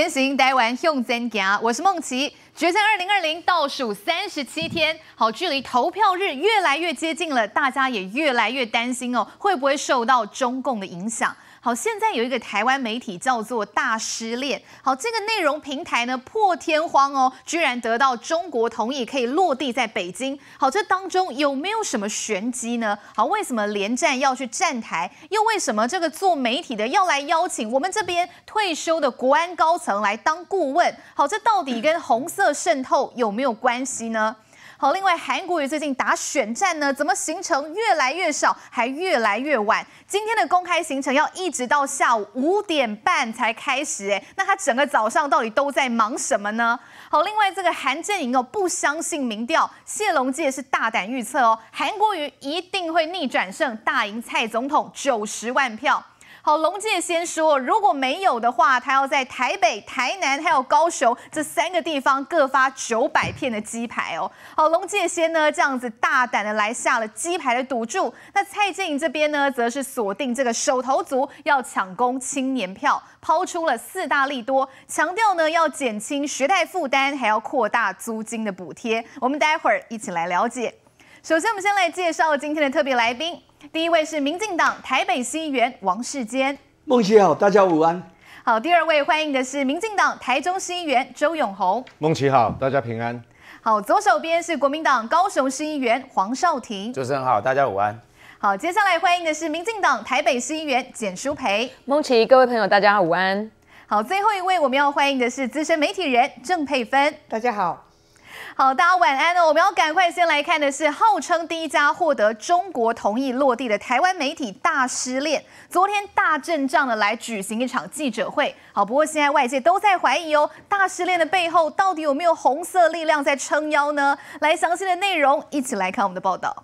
先行，待完，用真假。我是梦琪。决战二零二零倒数三十七天，好，距离投票日越来越接近了，大家也越来越担心哦，会不会受到中共的影响？好，现在有一个台湾媒体叫做大失恋。好，这个内容平台呢破天荒哦，居然得到中国同意可以落地在北京。好，这当中有没有什么玄机呢？好，为什么连战要去站台？又为什么这个做媒体的要来邀请我们这边退休的国安高层来当顾问？好，这到底跟红色渗透有没有关系呢？好，另外韩国瑜最近打选战呢，怎么行程越来越少，还越来越晚？今天的公开行程要一直到下午五点半才开始，哎，那他整个早上到底都在忙什么呢？好，另外这个韩阵营哦，不相信民调，谢龙介是大胆预测哦，韩国瑜一定会逆转胜，大赢蔡总统九十万票。好，龙介先说，如果没有的话，他要在台北、台南还有高雄这三个地方各发九百片的鸡排哦。好，龙介先呢这样子大胆的来下了鸡排的赌注。那蔡建颖这边呢，则是锁定这个手头族，要抢攻青年票，抛出了四大利多，强调呢要减轻学贷负担，还要扩大租金的补贴。我们待会儿一起来了解。首先，我们先来介绍今天的特别来宾。第一位是民进党台北市议员王世坚，孟琪好，大家午安。好，第二位欢迎的是民进党台中市议员周永红，孟琪好，大家平安。好，左手边是国民党高雄市议员黄少廷，主持人好，大家午安。好，接下来欢迎的是民进党台北市议员简淑培，孟琪，各位朋友大家午安。好，最后一位我们要欢迎的是资深媒体人郑佩芬，大家好。好，大家晚安哦。我们要赶快先来看的是号称第一家获得中国同意落地的台湾媒体大失恋，昨天大阵仗的来举行一场记者会。好，不过现在外界都在怀疑哦，大失恋的背后到底有没有红色力量在撑腰呢？来，详细的内容一起来看我们的报道。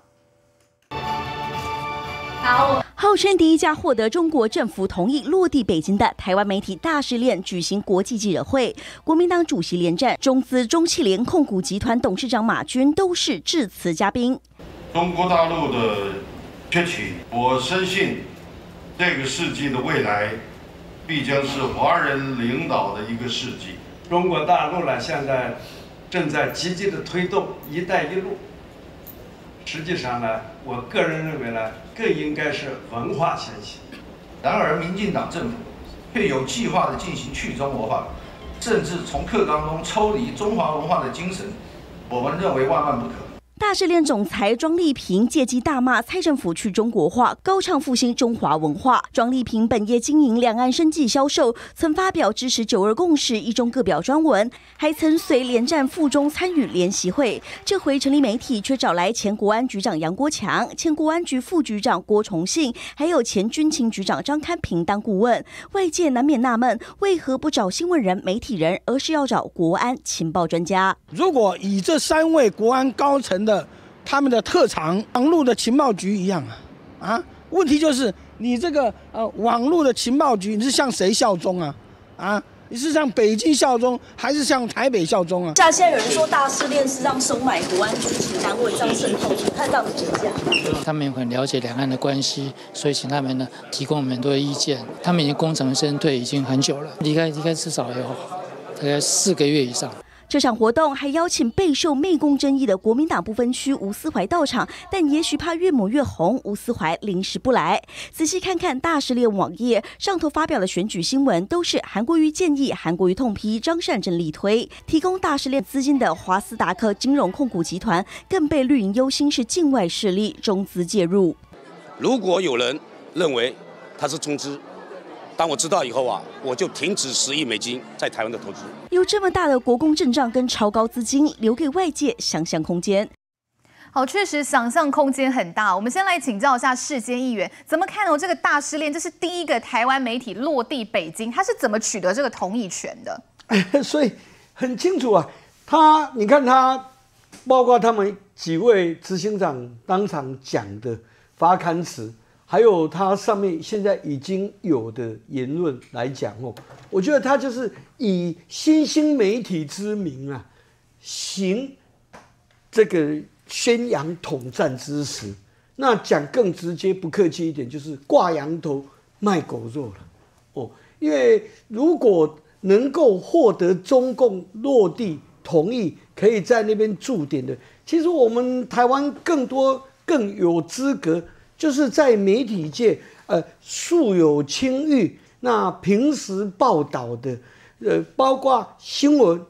好号称第一家获得中国政府同意落地北京的台湾媒体大失恋举行国际记者会，国民党主席连战、中资中汽联控股集团董事长马军都是致辞嘉宾。中国大陆的崛起，我深信这个世纪的未来必将是华人领导的一个世纪。中国大陆呢，现在正在积极的推动“一带一路”。实际上呢，我个人认为呢，更应该是文化先行。然而，民进党政府却有计划地进行去中国化，甚至从课纲中抽离中华文化的精神，我们认为万万不可。大势链总裁庄丽萍借机大骂蔡政府去中国化，高唱复兴中华文化。庄丽萍本业经营两岸生计销售，曾发表支持九二共识、一中各表专文，还曾随连战附中参与联席会。这回成立媒体，却找来前国安局长杨国强、前国安局副局长郭崇信，还有前军情局长张堪平当顾问。外界难免纳闷，为何不找新闻人、媒体人，而是要找国安情报专家？如果以这三位国安高层，的他们的特长，网络的情报局一样啊啊！问题就是你这个呃网络的情报局，你是向谁效忠啊啊？你是向北京效忠，还是向台北效忠啊？像现在有人说大失恋是让收买国安军情单位这样渗透，看这样的评价。他们很了解两岸的关系，所以请他们呢提供我们很多的意见。他们已经功成身退已经很久了，离开离开至少有大概四个月以上。这场活动还邀请备受媚共争议的国民党不分区吴思怀到场，但也许怕越抹越红，吴思怀临时不来。仔细看看大势列网页上头发表的选举新闻，都是韩国瑜建议、韩国瑜痛批、张善政力推。提供大势列资金的华斯达克金融控股集团，更被绿营忧心是境外势力中资介入。如果有人认为他是中资，当我知道以后啊，我就停止十亿美金在台湾的投资。有这么大的国共阵仗跟超高资金，留给外界想象空间。好，确实想象空间很大。我们先来请教一下世间议员，怎么看哦？这个大失恋，这是第一个台湾媒体落地北京，他是怎么取得这个同意权的？所以很清楚啊，他你看他，包括他们几位执行长当场讲的发刊词。还有它上面现在已经有的言论来讲哦，我觉得他就是以新兴媒体之名啊，行这个宣扬统战之实。那讲更直接、不客气一点，就是挂羊头卖狗肉了哦。因为如果能够获得中共落地同意，可以在那边驻点的，其实我们台湾更多更有资格，就是在媒体界，呃，素有清誉，那平时报道的，呃，包括新闻，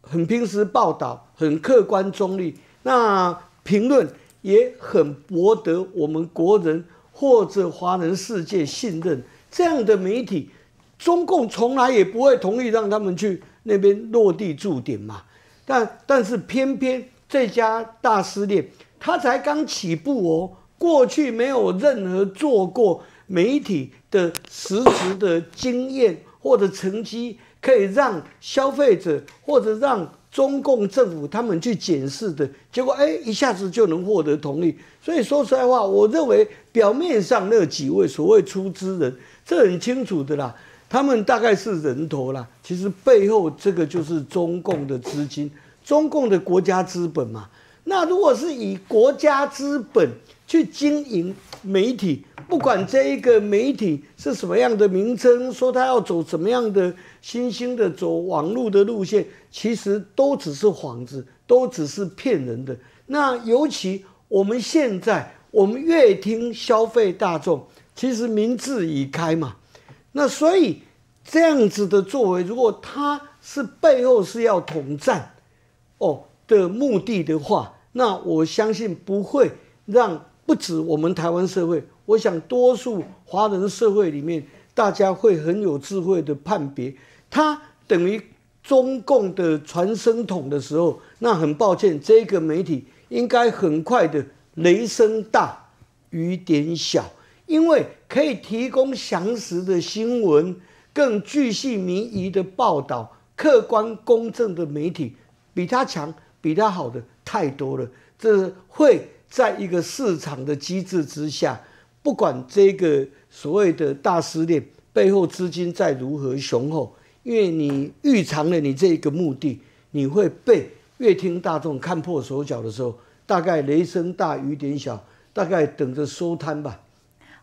很平时报道，很客观中立，那评论也很博得我们国人或者华人世界信任，这样的媒体。中共从来也不会同意让他们去那边落地驻点嘛，但但是偏偏这家大失恋，他才刚起步哦，过去没有任何做过媒体的实质的经验或者成绩，可以让消费者或者让中共政府他们去检视的结果，哎，一下子就能获得同意。所以说实在话，我认为表面上那几位所谓出资人，这很清楚的啦。他们大概是人头啦，其实背后这个就是中共的资金，中共的国家资本嘛。那如果是以国家资本去经营媒体，不管这一个媒体是什么样的名称，说他要走什么样的新兴的走网络的路线，其实都只是幌子，都只是骗人的。那尤其我们现在，我们越听消费大众，其实民智已开嘛。那所以这样子的作为，如果他是背后是要统战，哦的目的的话，那我相信不会让不止我们台湾社会，我想多数华人社会里面，大家会很有智慧的判别，他等于中共的传声筒的时候，那很抱歉，这个媒体应该很快的雷声大雨点小。因为可以提供详实的新闻、更具细迷疑的报道、客观公正的媒体，比他强、比他好的太多了。这会在一个市场的机制之下，不管这个所谓的大失恋背后资金再如何雄厚，因为你预藏了你这一个目的，你会被乐听大众看破手脚的时候，大概雷声大雨点小，大概等着收摊吧。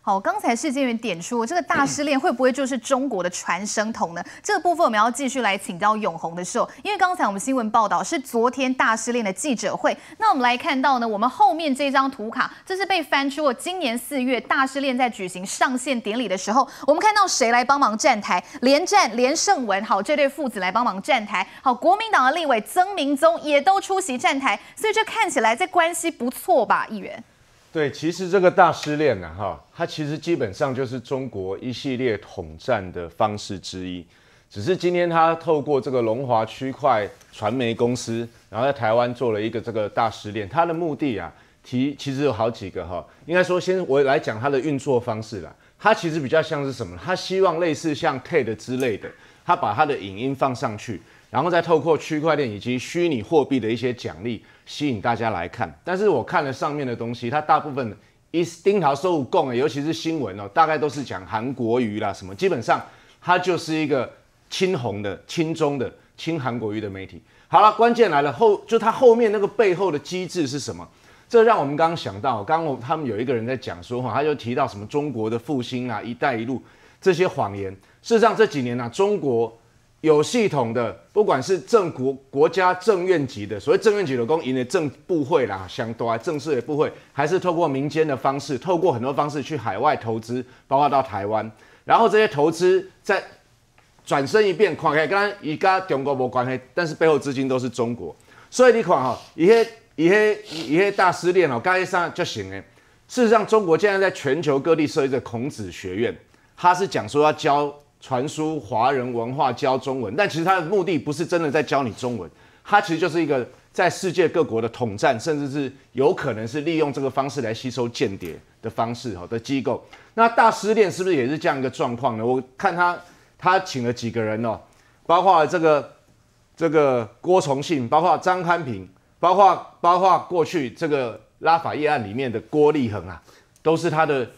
好，刚才世界员点出这个大失恋会不会就是中国的传声筒呢？这个部分我们要继续来请教永红的时候，因为刚才我们新闻报道是昨天大失恋的记者会，那我们来看到呢，我们后面这张图卡，这是被翻出了今年四月大失恋在举行上线典礼的时候，我们看到谁来帮忙站台？连战、连胜文，好，这对父子来帮忙站台。好，国民党的立委曾明宗也都出席站台，所以这看起来这关系不错吧，议员？对，其实这个大失恋呢，哈，它其实基本上就是中国一系列统战的方式之一。只是今天他透过这个龙华区块传媒公司，然后在台湾做了一个这个大失恋。它的目的啊，提其实有好几个哈。应该说，先我来讲它的运作方式啦。它其实比较像是什么？它希望类似像 TED 之类的，它把它的影音放上去，然后再透过区块链以及虚拟货币的一些奖励。吸引大家来看，但是我看了上面的东西，它大部分一丁桃收入供，尤其是新闻哦，大概都是讲韩国瑜啦什么，基本上它就是一个亲红的、亲中的、亲韩国瑜的媒体。好了，关键来了，后就它后面那个背后的机制是什么？这让我们刚刚想到，刚刚他们有一个人在讲说话，他就提到什么中国的复兴啊、一带一路这些谎言。事实上这几年呢，中国。有系统的，不管是正国国家正院级的，所谓正院级的公营的正部会啦，相多正式的部会，还是透过民间的方式，透过很多方式去海外投资，包括到台湾，然后这些投资再转身一变，看起来跟以跟中国没关系，但是背后资金都是中国，所以你看哈，一些一些一些大失恋哦，刚才上就行诶。事实上，中国现在在全球各地设立着孔子学院，他是讲说要教。传输华人文化教中文，但其实它的目的不是真的在教你中文，它其实就是一个在世界各国的统战，甚至是有可能是利用这个方式来吸收间谍的方式哈的机构。那大失恋是不是也是这样一个状况呢？我看他他请了几个人哦，包括这个这个郭崇信，包括张康平，包括包括过去这个拉法叶案里面的郭立恒啊，都是他的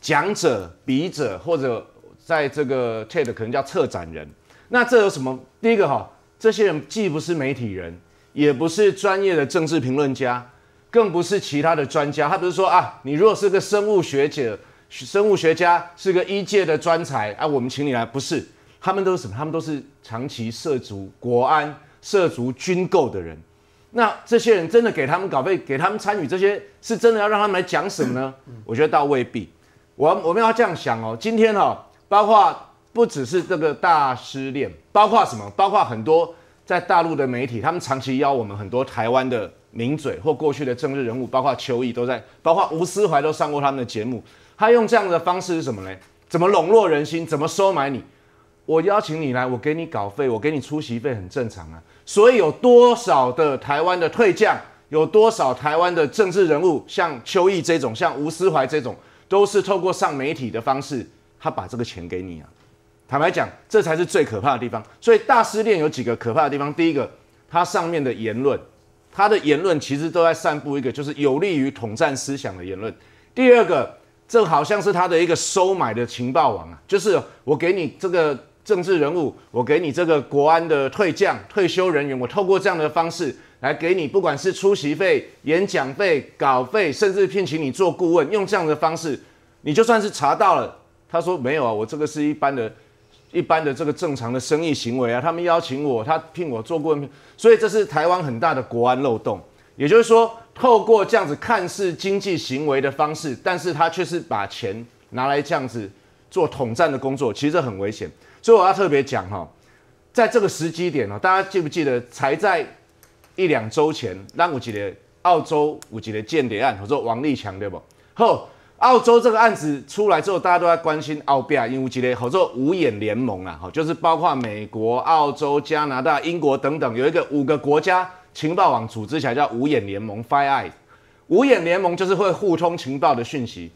讲者、笔者或者。在这个 TED 可能叫策展人，那这有什么？第一个哈，这些人既不是媒体人，也不是专业的政治评论家，更不是其他的专家。他不是说啊，你如果是个生物学者、生物学家，是个一届的专才啊，我们请你来，不是。他们都是什么？他们都是长期涉足国安、涉足军购的人。那这些人真的给他们稿费，给他们参与这些，是真的要让他们来讲什么呢？我觉得倒未必。我我们要这样想哦，今天哦，包括不只是这个大失恋，包括什么？包括很多在大陆的媒体，他们长期邀我们很多台湾的名嘴或过去的政治人物，包括邱毅都在，包括吴思怀都上过他们的节目。他用这样的方式是什么呢？怎么笼络人心？怎么收买你？我邀请你来，我给你稿费，我给你出席费，很正常啊。所以有多少的台湾的退将，有多少台湾的政治人物，像邱毅这种，像吴思怀这种，都是透过上媒体的方式，他把这个钱给你啊。坦白讲，这才是最可怕的地方。所以大失恋有几个可怕的地方。第一个，他上面的言论，他的言论其实都在散布一个就是有利于统战思想的言论。第二个，这好像是他的一个收买的情报网啊，就是我给你这个。政治人物，我给你这个国安的退将、退休人员，我透过这样的方式来给你，不管是出席费、演讲费、稿费，甚至聘请你做顾问，用这样的方式，你就算是查到了，他说没有啊，我这个是一般的、一般的这个正常的生意行为啊，他们邀请我，他聘我做过，所以这是台湾很大的国安漏洞。也就是说，透过这样子看似经济行为的方式，但是他却是把钱拿来这样子做统战的工作，其实很危险。所以我要特别讲哈，在这个时机点哦，大家记不记得才在一两周前，让我记得澳洲五级的间谍案，我说王立强对不？后澳洲这个案子出来之后，大家都在关心澳比亚因五级的，好做五眼联盟啊，哈，就是包括美国、澳洲、加拿大、英国等等，有一个五个国家情报网组织起来叫五眼联盟 （Five Eyes）。五眼联盟就是会互通情报的讯息。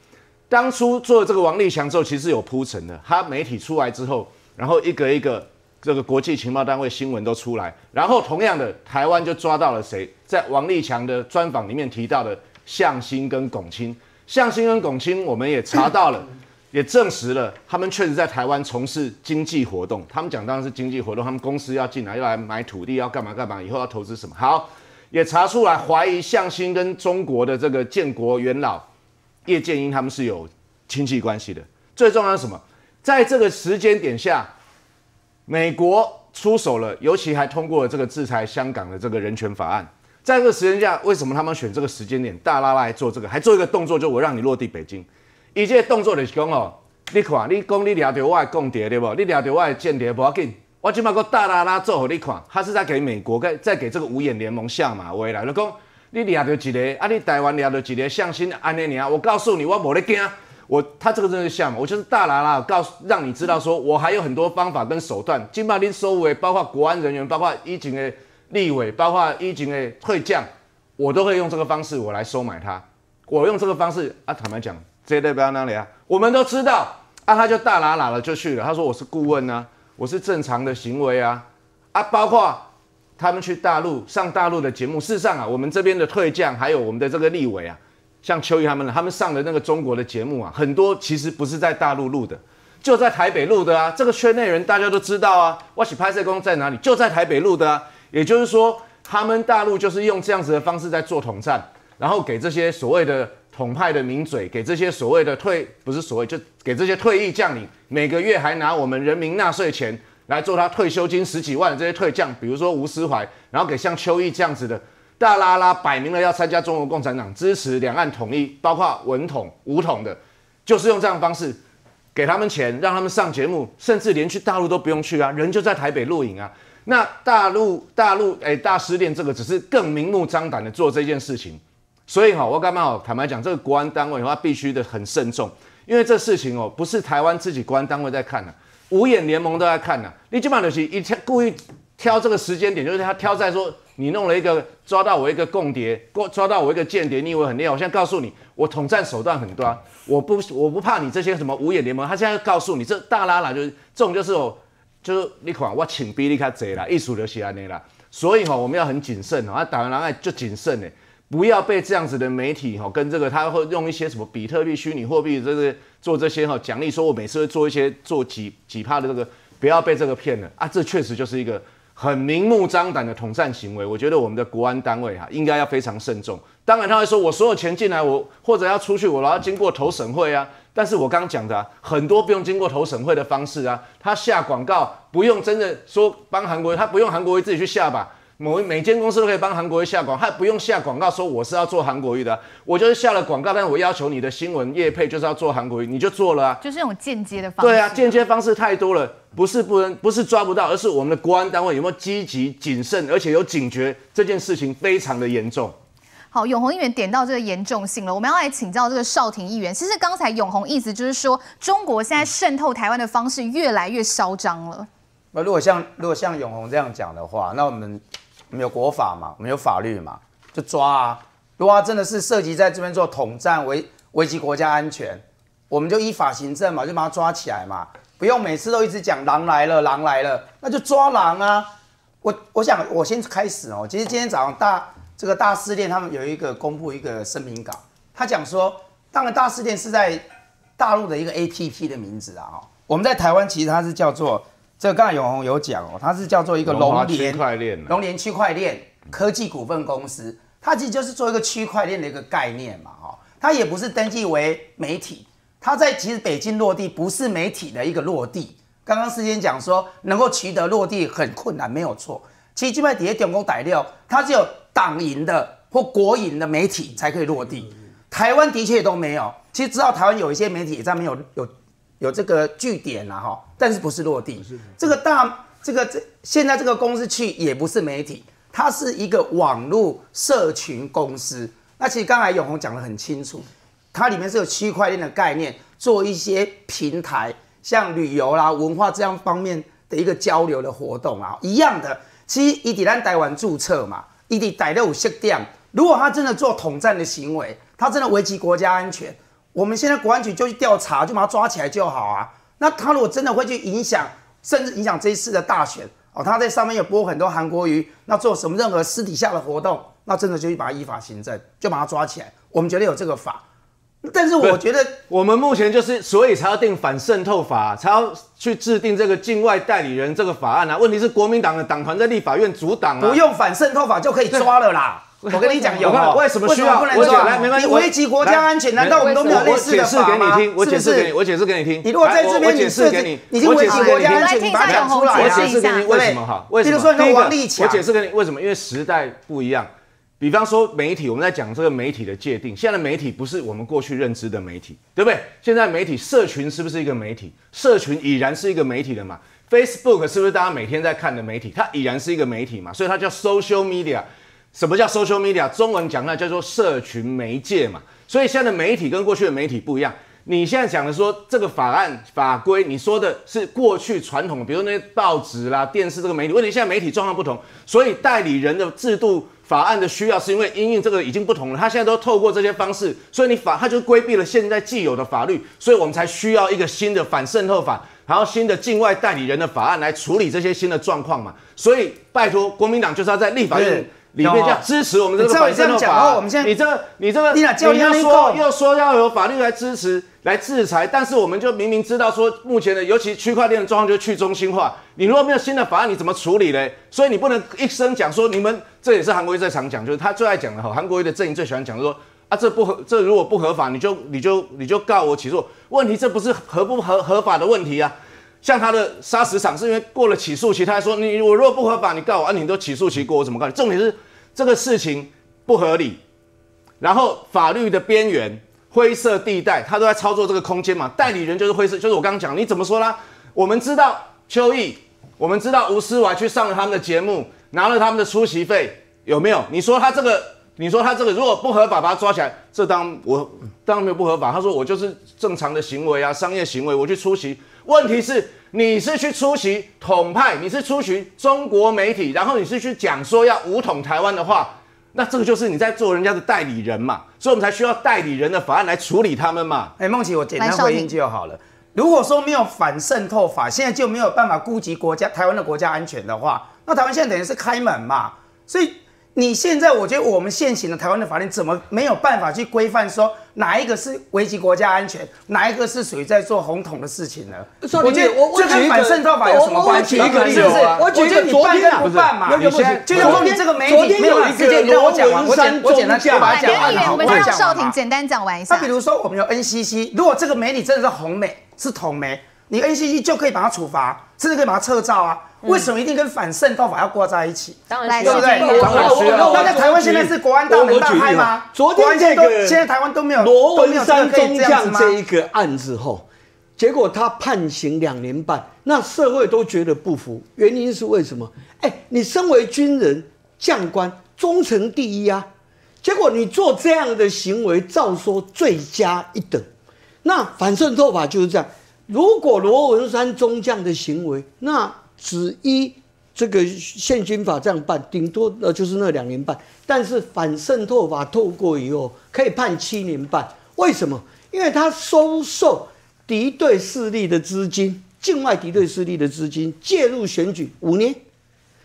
当初做这个王立强之后，其实有铺陈的，他媒体出来之后。然后一个一个这个国际情报单位新闻都出来，然后同样的台湾就抓到了谁，在王立强的专访里面提到的向心跟龚清，向新跟龚清我们也查到了，也证实了他们确实在台湾从事经济活动，他们讲当然是经济活动，他们公司要进来要来买土地要干嘛干嘛，以后要投资什么，好，也查出来怀疑向新跟中国的这个建国元老叶剑英他们是有亲戚关系的，最重要是什么？在这个时间点下，美国出手了，尤其还通过了这个制裁香港的这个人权法案。在这个时间下，为什么他们选这个时间点大拉拉来做这个，还做一个动作，就我让你落地北京。一这动作就是讲哦，你看，你讲你掠到我的共谍对不？你掠到我的间谍不要紧，我今嘛个大拉拉做给你看，他是在给美国在在给这个五眼联盟下马威来。就讲你掠到一个，啊，你台湾掠到一个向心安尼尔，我告诉你，我无咧惊。我他这个真的像嘛？我就是大喇喇告诉让你知道，说我还有很多方法跟手段。金马林收尾，包括国安人员，包括一警的立委，包括一警的退将，我都会用这个方式，我来收买他。我用这个方式啊，坦白讲，这代表哪里啊？我们都知道啊，他就大喇喇了就去了。他说我是顾问啊，我是正常的行为啊啊，包括他们去大陆上大陆的节目。事实上啊，我们这边的退将还有我们的这个立委啊。像邱毅他们，他们上的那个中国的节目啊，很多其实不是在大陆录的，就在台北录的啊。这个圈内人大家都知道啊。我起拍摄工在哪里？就在台北录的啊。也就是说，他们大陆就是用这样子的方式在做统战，然后给这些所谓的统派的名嘴，给这些所谓的退不是所谓，就给这些退役将领，每个月还拿我们人民纳税钱来做他退休金十几万这些退将，比如说吴思怀，然后给像邱毅这样子的。大拉拉摆明了要参加中国共产党，支持两岸统一，包括文统、武统的，就是用这样的方式给他们钱，让他们上节目，甚至连去大陆都不用去啊，人就在台北录影啊。那大陆大陆哎，大失恋这个只是更明目张胆的做这件事情，所以哈，我干嘛好坦白讲，这个国安单位的话必须的很慎重，因为这事情哦，不是台湾自己国安单位在看的，五眼联盟都在看的。你基本上就是一天故意挑这个时间点，就是他挑在说。你弄了一个抓到我一个共谍，抓抓到我一个间谍，你以为很厉害？我现在告诉你，我统战手段很多，我不我不怕你这些什么五眼联盟。他现在告诉你，这大拉拉就是这种，就是哦，就是你看我请比你卡贼啦，艺术就是安尼啦。所以哈，我们要很谨慎哦，打完狼爱就谨慎呢，不要被这样子的媒体哈，跟这个他会用一些什么比特币、虚拟货币这个做这些哈奖励，说我每次会做一些做几几趴的这个，不要被这个骗了啊！这确实就是一个。很明目张胆的统战行为，我觉得我们的国安单位哈应该要非常慎重。当然他会说，我所有钱进来，我或者要出去，我都要经过投审会啊。但是我刚刚讲的、啊、很多不用经过投审会的方式啊，他下广告不用真的说帮韩国瑜，他不用韩国瑜自己去下吧。某每间公司都可以帮韩国瑜下广告，他不用下广告说我是要做韩国瑜的啊、我就是下了广告，但是我要求你的新闻业配就是要做韩国瑜，你就做了啊。就是那种间接的方式。对啊，间接方式太多了，不是不能，不是抓不到，而是我们的国安单位有没有积极、谨慎，而且有警觉，这件事情非常的严重。好，永红议员点到这个严重性了，我们要来请教这个少廷议员。其实刚才永红意思就是说，中国现在渗透台湾的方式越来越嚣张了。那如果像如果像永红这样讲的话，那我们我们有国法嘛，我们有法律嘛，就抓啊。如果他真的是涉及在这边做统战，危危及国家安全，我们就依法行政嘛，就把他抓起来嘛，不用每次都一直讲狼来了，狼来了，那就抓狼啊。我我想我先开始哦，其实今天早上大这个大事店他们有一个公布一个声明稿，他讲说，当然大事店是在大陆的一个 A P P 的名字啊，哈，我们在台湾其实它是叫做这个刚才永红有讲哦，它是叫做一个龙区联块链啊，龙联区块链科技股份公司，它其实就是做一个区块链的一个概念嘛，哈，它也不是登记为媒体，它在其实北京落地不是媒体的一个落地。刚刚事先讲说能够取得落地很困难，没有错。其实基本上底下点工逮料，它只有党营的或国营的媒体才可以落地。台湾的确都没有。其实知道台湾有一些媒体在没有有有这个据点啊哈，但是不是落地。这个大这个这现在这个公司去也不是媒体，它是一个网络社群公司。那其实刚才永红讲得很清楚，它里面是有区块链的概念，做一些平台，像旅游啦、文化这样方面一个交流的活动啊，一样的。其实伊底兰台湾注册嘛，伊底逮的有色点。如果他真的做统战的行为，他真的危及国家安全，我们现在国安局就去调查，就把他抓起来就好啊。那他如果真的会去影响，甚至影响这一次的大选哦，他在上面有播很多韩国瑜，那做什么任何私底下的活动，那真的就去把他依法行政，就把他抓起来。我们觉得有这个法。但是我觉得，我们目前就是，所以才要定反渗透法，才要去制定这个境外代理人这个法案啊。问题是国民党的党团在立法院阻挡啊，不用反渗透法就可以抓了啦。我跟你讲，有我为什么需要？不能抓？来，没关系，你危及国家安全，难道我们都没有类似的法吗？我解释给你听，我解释给你听。你如果在这边，你是给你，你就危及国家安全，你把它讲出来。我解释给你为什么哈？为什么？比如说那个王立强，我解释给你为什么？因为时代不一样。比方说媒体，我们在讲这个媒体的界定。现在的媒体不是我们过去认知的媒体，对不对？现在媒体社群是不是一个媒体？社群已然是一个媒体了嘛？Facebook 是不是大家每天在看的媒体？它已然是一个媒体嘛？所以它叫 social media。什么叫 social media？中文讲那叫做社群媒介嘛。所以现在的媒体跟过去的媒体不一样。你现在讲的说这个法案法规，你说的是过去传统，比如那些报纸啦、电视这个媒体。问题现在媒体状况不同，所以代理人的制度。法案的需要是因为因应这个已经不同了，他现在都透过这些方式，所以你法他就规避了现在既有的法律，所以我们才需要一个新的反渗透法，然后新的境外代理人的法案来处理这些新的状况嘛。所以拜托国民党就是要在立法院里面要支持我们这个反渗透法。我们现在你这个你这个你要说又说要有法律来支持来制裁，但是我们就明明知道说目前的尤其区块链的状况就是去中心化，你如果没有新的法案，你怎么处理嘞？所以你不能一声讲说你们。这也是韩国瑜最常讲，就是他最爱讲的哈。韩国瑜的阵营最喜欢讲说啊，这不合，这如果不合法，你就你就你就告我起诉。问题这不是合不合合法的问题啊。像他的砂石厂是因为过了起诉期，他还说你我如果不合法，你告我啊，你都起诉期过，我怎么告你？重点是这个事情不合理，然后法律的边缘灰色地带，他都在操作这个空间嘛。代理人就是灰色，就是我刚刚讲，你怎么说啦？我们知道邱毅，我们知道吴思怀去上了他们的节目。拿了他们的出席费有没有？你说他这个，你说他这个如果不合法，把他抓起来，这当我当然没有不合法。他说我就是正常的行为啊，商业行为，我去出席。问题是你是去出席统派，你是出席中国媒体，然后你是去讲说要武统台湾的话，那这个就是你在做人家的代理人嘛，所以我们才需要代理人的法案来处理他们嘛。哎，梦琪，我简单回应就好了。如果说没有反渗透法，现在就没有办法顾及国家台湾的国家安全的话。那台湾现在等于是开门嘛，所以你现在我觉得我们现行的台湾的法律怎么没有办法去规范说哪一个是危及国家安全，哪一个是属于在做红统的事情呢？我觉得林我我这跟反渗透法有什么我关系？我举一个例子是不是？我举一个觉得你办跟昨天啊不办嘛，不是有有就像说你这个媒体没有办法直接你让我讲完，我简我简单讲完，来源我们让少讲完嘛。廷简单讲完一下那比。如说我们有 NCC，如果这个媒体真的是红媒是统媒，你 NCC 就可以把它处罚，甚至可以把它撤照啊。为什么一定跟反渗透法要挂在一起？当然对不对？那在台湾现在是国安大门大开吗？昨天这个现在都现在台湾都没有罗都没有文山中？将这一个案子后，结果他判刑两年半，那社会都觉得不服，原因是为什么？哎，你身为军人将官，忠诚第一啊，结果你做这样的行为，照说罪加一等。那反渗透法就是这样，如果罗文山中将的行为，那只依这个宪军法这样办，顶多呃就是那两年半。但是反渗透法透过以后，可以判七年半。为什么？因为他收受敌对势力的资金，境外敌对势力的资金介入选举五年，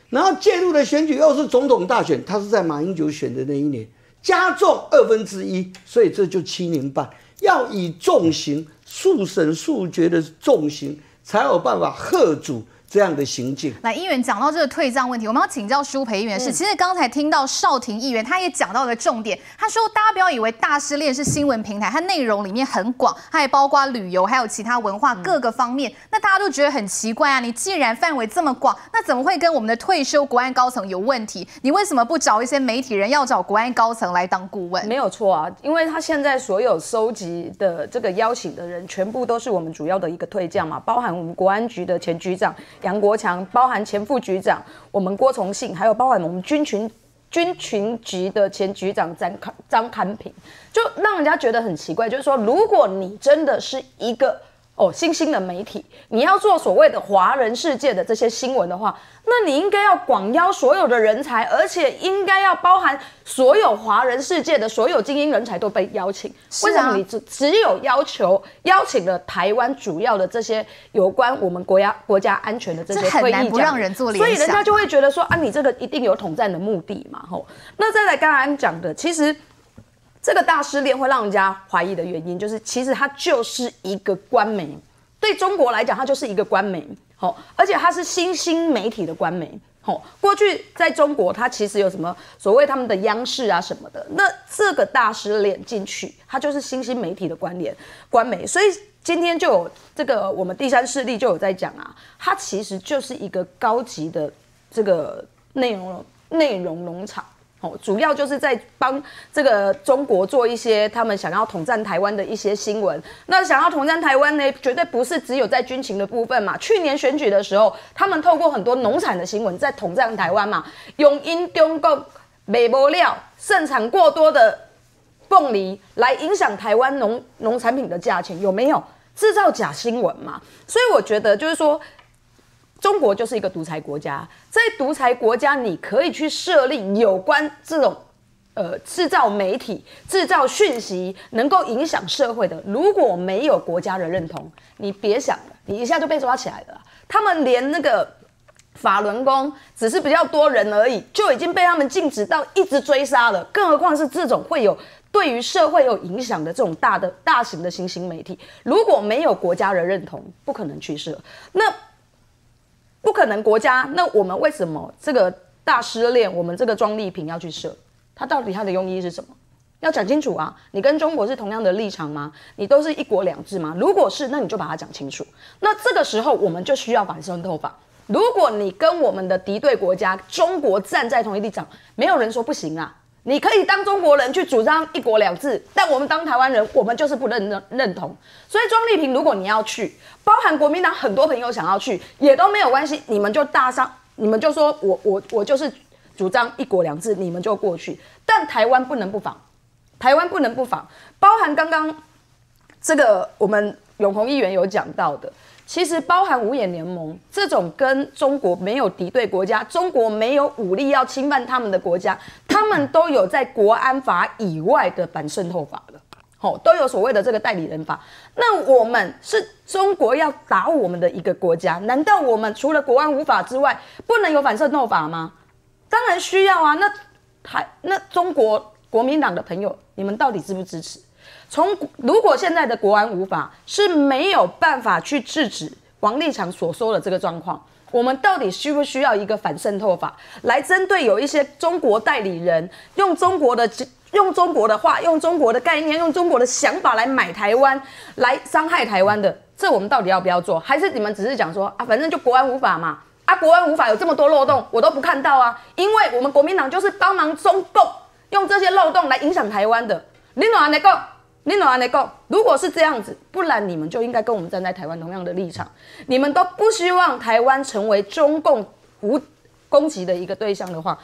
然后介入的选举又是总统大选，他是在马英九选的那一年，加重二分之一，所以这就七年半。要以重刑、速审速决的重刑，才有办法喝主这样的行径。来，议员讲到这个退账问题，我们要请教舒培议员的是，其实刚才听到少廷议员他也讲到一个重点，他说大家不要以为大失恋是新闻平台，它内容里面很广，它也包括旅游还有其他文化各个方面。那大家都觉得很奇怪啊，你既然范围这么广，那怎么会跟我们的退休国安高层有问题？你为什么不找一些媒体人，要找国安高层来当顾问？没有错啊，因为他现在所有收集的这个邀请的人，全部都是我们主要的一个退将嘛，包含我们国安局的前局长杨国强，包含前副局长我们郭崇信，还有包含我们军群军群局的前局长张康张康平，就让人家觉得很奇怪，就是说，如果你真的是一个哦新兴的媒体，你要做所谓的华人世界的这些新闻的话，那你应该要广邀所有的人才，而且应该要包含所有华人世界的所有精英人才都被邀请。为什么你只只有要求邀请了台湾主要的这些有关我们国家国家安全的这些会议讲难不让人做联所以人家就会觉得说啊，你这个一定有统战的目的嘛，吼。那再来刚刚讲的，其实。这个大失恋会让人家怀疑的原因，就是其实它就是一个官媒，对中国来讲，它就是一个官媒，好，而且它是新兴媒体的官媒，好，过去在中国，它其实有什么所谓他们的央视啊什么的，那这个大失恋进去，它就是新兴媒体的关联官媒，所以今天就有这个我们第三势力就有在讲啊，它其实就是一个高级的这个内容内容农场。哦，主要就是在帮这个中国做一些他们想要统战台湾的一些新闻。那想要统战台湾呢，绝对不是只有在军情的部分嘛。去年选举的时候，他们透过很多农产的新闻在统战台湾嘛，用因中国美不料盛产过多的凤梨来影响台湾农农产品的价钱，有没有制造假新闻嘛？所以我觉得就是说。中国就是一个独裁国家，在独裁国家，你可以去设立有关这种呃制造媒体、制造讯息能够影响社会的，如果没有国家的认同，你别想了，你一下就被抓起来了。他们连那个法轮功只是比较多人而已，就已经被他们禁止到一直追杀了，更何况是这种会有。对于社会有影响的这种大的大型的新兴媒体，如果没有国家的认同，不可能去设。那不可能国家，那我们为什么这个大失恋，我们这个庄丽萍要去设？它到底它的用意是什么？要讲清楚啊！你跟中国是同样的立场吗？你都是一国两制吗？如果是，那你就把它讲清楚。那这个时候我们就需要反渗透法。如果你跟我们的敌对国家中国站在同一立场，没有人说不行啊！你可以当中国人去主张一国两制，但我们当台湾人，我们就是不认认认同。所以庄丽萍，如果你要去，包含国民党很多朋友想要去，也都没有关系，你们就大声，你们就说我我我就是主张一国两制，你们就过去。但台湾不能不防，台湾不能不防，包含刚刚这个我们永红议员有讲到的。其实包含五眼联盟这种跟中国没有敌对国家，中国没有武力要侵犯他们的国家，他们都有在国安法以外的反渗透法了，吼、都有所谓的这个代理人法。那我们是中国要打我们的一个国家，难道我们除了国安无法之外，不能有反渗透法吗？当然需要啊。那台那中国国民党的朋友，你们到底支不支持？从如果现在的国安无法是没有办法去制止王立强所说的这个状况，我们到底需不需要一个反渗透法来针对有一些中国代理人用中国的用中国的话、用中国的概念、用中国的想法来买台湾、来伤害台湾的？这我们到底要不要做？还是你们只是讲说啊，反正就国安无法嘛？啊，国安无法有这么多漏洞，我都不看到啊，因为我们国民党就是帮忙中共用这些漏洞来影响台湾的。你哪能够？你哪能够？如果是这样子，不然你们就应该跟我们站在台湾同样的立场。你们都不希望台湾成为中共无攻击的一个对象的话，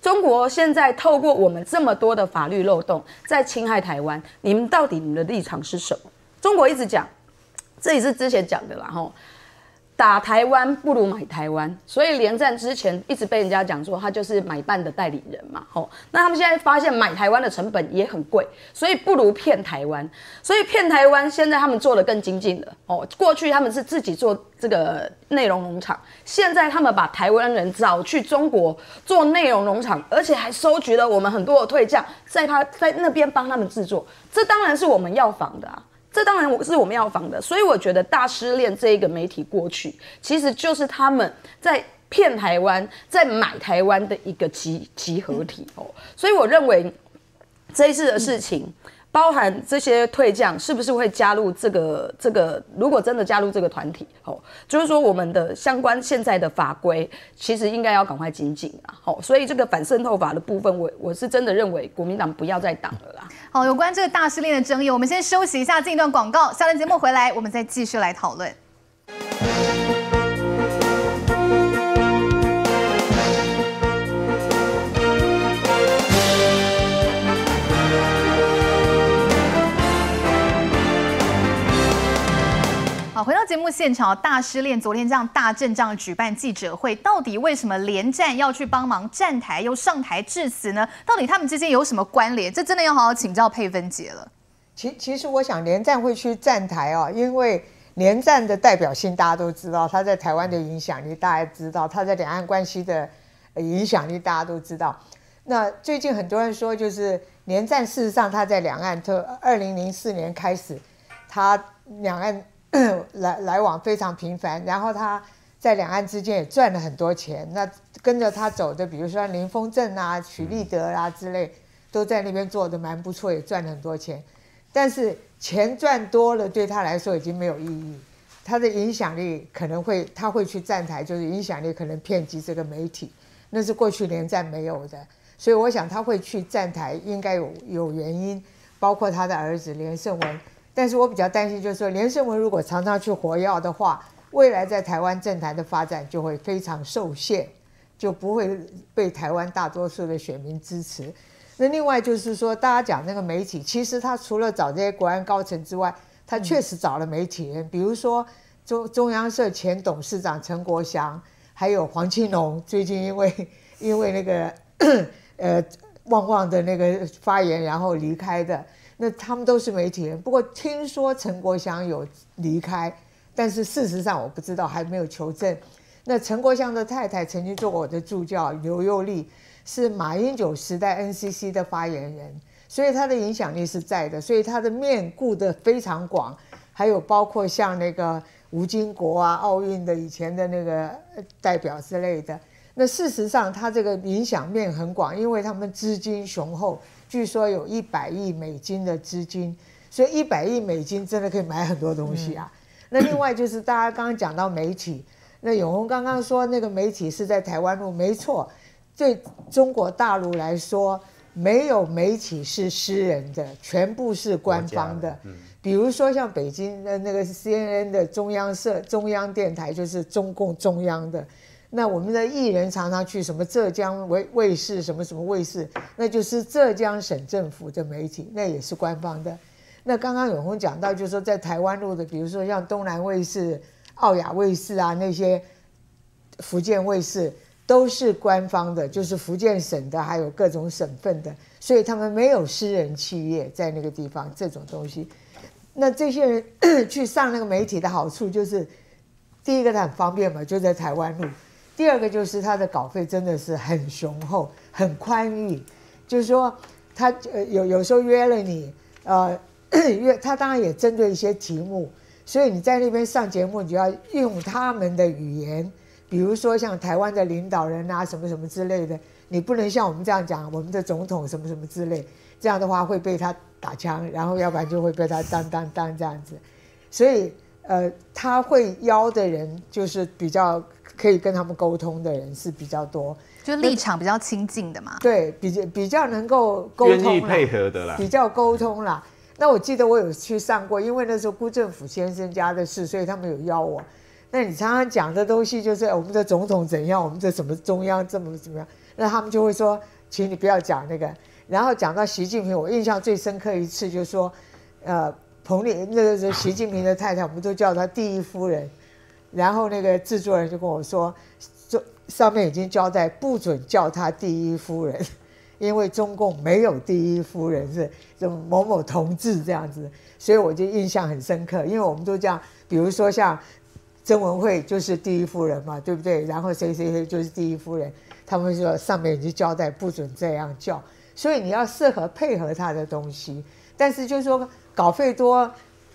中国现在透过我们这么多的法律漏洞在侵害台湾，你们到底你们的立场是什么？中国一直讲，这也是之前讲的啦，吼。打台湾不如买台湾，所以连战之前一直被人家讲说他就是买办的代理人嘛，吼。那他们现在发现买台湾的成本也很贵，所以不如骗台湾。所以骗台湾，现在他们做的更精进了哦。过去他们是自己做这个内容农场，现在他们把台湾人找去中国做内容农场，而且还收集了我们很多的退将，在他在那边帮他们制作，这当然是我们要防的啊。这当然我是我们要防的，所以我觉得大失恋这一个媒体过去，其实就是他们在骗台湾、在买台湾的一个集集合体哦。所以我认为这一次的事情。包含这些退将是不是会加入这个这个？如果真的加入这个团体，哦，就是说我们的相关现在的法规其实应该要赶快精进啊，好，所以这个反渗透法的部分，我我是真的认为国民党不要再挡了啦。好，有关这个大失恋的争议，我们先休息一下，进一段广告，下段节目回来，我们再继续来讨论。回到节目现场，大失恋昨天这样大阵仗举办记者会，到底为什么连战要去帮忙站台又上台致辞呢？到底他们之间有什么关联？这真的要好好请教佩芬姐了。其其实我想连战会去站台哦，因为连战的代表性大家都知道，他在台湾的影响力大家知道，他在两岸关系的影响力大家都知道。那最近很多人说，就是连战事实上他在两岸，特二零零四年开始，他两岸。来来往非常频繁，然后他在两岸之间也赚了很多钱。那跟着他走的，比如说林峰镇啊、许立德啊之类，都在那边做的蛮不错，也赚了很多钱。但是钱赚多了，对他来说已经没有意义。他的影响力可能会，他会去站台，就是影响力可能遍及这个媒体，那是过去连战没有的。所以我想他会去站台，应该有有原因，包括他的儿子连胜文。但是我比较担心，就是说，连胜文如果常常去活跃的话，未来在台湾政坛的发展就会非常受限，就不会被台湾大多数的选民支持。那另外就是说，大家讲那个媒体，其实他除了找这些国安高层之外，他确实找了媒体人，比如说中中央社前董事长陈国祥，还有黄庆龙，最近因为 因为那个 呃旺旺的那个发言，然后离开的。那他们都是媒体人，不过听说陈国祥有离开，但是事实上我不知道，还没有求证。那陈国祥的太太曾经做过我的助教，刘佑丽是马英九时代 NCC 的发言人，所以他的影响力是在的，所以他的面顾得非常广，还有包括像那个吴金国啊，奥运的以前的那个代表之类的。那事实上他这个影响面很广，因为他们资金雄厚。据说有一百亿美金的资金，所以一百亿美金真的可以买很多东西啊。那另外就是大家刚刚讲到媒体，那永红刚刚说那个媒体是在台湾路，没错。对中国大陆来说，没有媒体是私人的，全部是官方的。比如说像北京的那个 CNN 的中央社、中央电台，就是中共中央的。那我们的艺人常常去什么浙江卫卫视，什么什么卫视，那就是浙江省政府的媒体，那也是官方的。那刚刚永红讲到，就是说在台湾录的，比如说像东南卫视、澳雅卫视啊，那些福建卫视都是官方的，就是福建省的，还有各种省份的，所以他们没有私人企业在那个地方这种东西。那这些人去上那个媒体的好处就是，第一个它很方便嘛，就在台湾录。第二个就是他的稿费真的是很雄厚、很宽裕，就是说他呃有有时候约了你，呃 约他当然也针对一些题目，所以你在那边上节目，你就要用他们的语言，比如说像台湾的领导人啊什么什么之类的，你不能像我们这样讲我们的总统什么什么之类，这样的话会被他打枪，然后要不然就会被他当当当这样子，所以呃他会邀的人就是比较可以跟他们沟通的人是比较多。就立场比较亲近的嘛，对，比较比较能够沟通，愿意配合的啦，比较沟通啦。那我记得我有去上过，因为那时候辜政府先生家的事，所以他们有邀我。那你常常讲的东西就是我们的总统怎样，我们的什么中央这么怎么样，那他们就会说，请你不要讲那个。然后讲到习近平，我印象最深刻一次就是说，呃，彭丽那个是习近平的太太，我们都叫她第一夫人。然后那个制作人就跟我说。上面已经交代不准叫她第一夫人，因为中共没有第一夫人是这某某同志这样子，所以我就印象很深刻。因为我们都这样，比如说像曾文慧就是第一夫人嘛，对不对？然后谁谁谁就是第一夫人，他们说上面已经交代不准这样叫，所以你要适合配合他的东西。但是就是说稿费多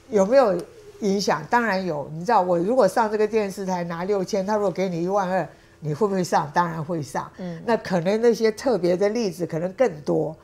有没有影响？当然有。你知道我如果上这个电视台拿六千，他如果给你一万二。你会不会上？当然会上。嗯，那可能那些特别的例子可能更多，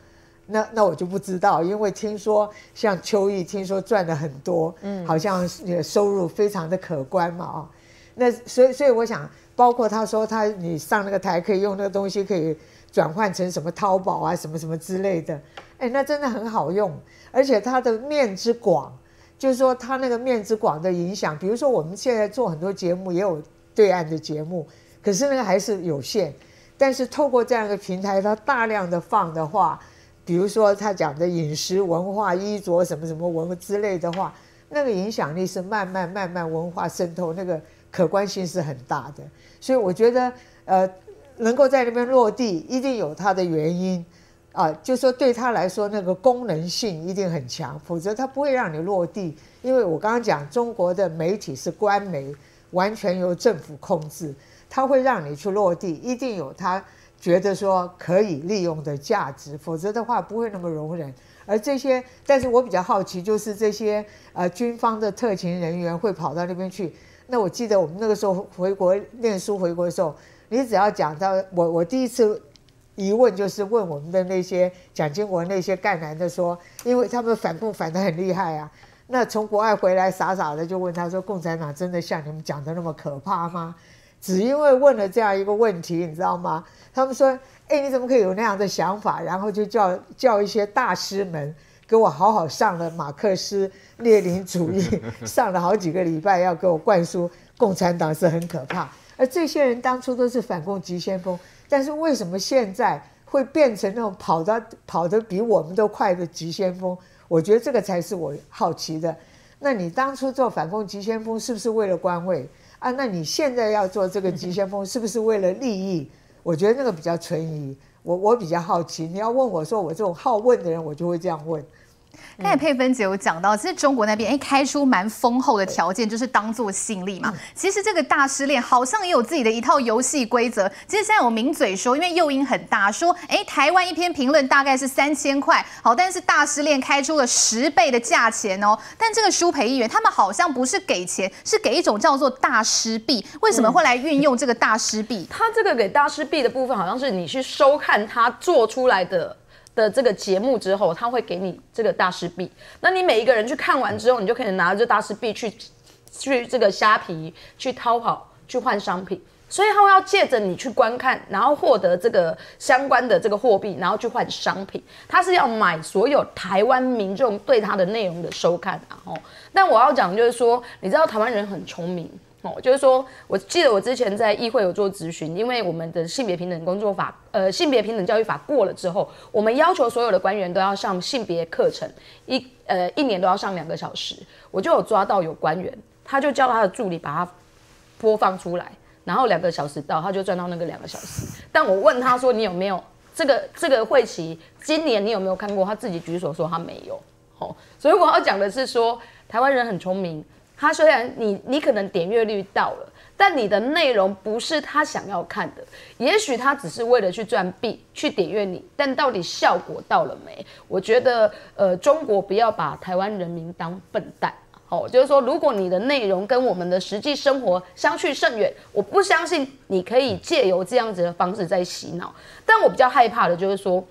那那我就不知道，因为听说像秋意，听说赚的很多，嗯，好像收入非常的可观嘛，啊，那所以所以我想，包括他说他你上那个台可以用那个东西可以转换成什么淘宝啊什么什么之类的，哎，那真的很好用，而且它的面之广，就是说它那个面子广的影响，比如说我们现在做很多节目也有对岸的节目。可是那个还是有限，但是透过这样一个平台，它大量的放的话，比如说他讲的饮食文化、衣着什么什么文之类的话，那个影响力是慢慢慢慢文化渗透，那个可观性是很大的。所以我觉得，呃，能够在那边落地，一定有它的原因啊。就说对他来说，那个功能性一定很强，否则他不会让你落地。因为我刚刚讲，中国的媒体是官媒，完全由政府控制。他会让你去落地，一定有他觉得说可以利用的价值，否则的话不会那么容忍。而这些，但是我比较好奇，就是这些呃军方的特勤人员会跑到那边去。那我记得我们那个时候回国念书回国的时候，你只要讲到我，我第一次疑问就是问我们的那些蒋经国那些赣南的说，因为他们反共反得很厉害啊。那从国外回来傻傻的就问他说，共产党真的像你们讲的那么可怕吗？只因为问了这样一个问题，你知道吗？他们说：“哎，你怎么可以有那样的想法？”然后就叫叫一些大师们给我好好上了马克思列宁主义，上了好几个礼拜，要给我灌输共产党是很可怕。而这些人当初都是反共急先锋，但是为什么现在会变成那种跑得跑得比我们都快的急先锋？我觉得这个才是我好奇的。那你当初做反共急先锋，是不是为了官位？啊，那你现在要做这个急先锋，是不是为了利益？我觉得那个比较存疑。我我比较好奇，你要问我说，我这种好问的人，我就会这样问。刚才佩芬姐有讲到，其实中国那边哎开出蛮丰厚的条件，就是当做心力嘛。其实这个大失恋好像也有自己的一套游戏规则。其实现在有名嘴说，因为诱因很大，说哎台湾一篇评论大概是三千块，好，但是大失恋开出了十倍的价钱哦。但这个舒培议员他们好像不是给钱，是给一种叫做大师币。为什么会来运用这个大师币？他这个给大师币的部分，好像是你去收看他做出来的。的这个节目之后，他会给你这个大师币。那你每一个人去看完之后，你就可以拿着大师币去去这个虾皮、去淘宝去换商品。所以他会要借着你去观看，然后获得这个相关的这个货币，然后去换商品。他是要买所有台湾民众对他的内容的收看。然后，但我要讲就是说，你知道台湾人很聪明。哦，就是说，我记得我之前在议会有做咨询，因为我们的性别平等工作法，呃，性别平等教育法过了之后，我们要求所有的官员都要上性别课程，一呃一年都要上两个小时。我就有抓到有官员，他就叫他的助理把它播放出来，然后两个小时到，他就赚到那个两个小时。但我问他说，你有没有这个这个会期，今年你有没有看过？他自己举手说他没有。哦，所以我要讲的是说，台湾人很聪明。他虽然你你可能点阅率到了，但你的内容不是他想要看的，也许他只是为了去赚币、去点阅你，但到底效果到了没？我觉得，呃，中国不要把台湾人民当笨蛋。哦，就是说，如果你的内容跟我们的实际生活相去甚远，我不相信你可以借由这样子的方式在洗脑。但我比较害怕的就是说，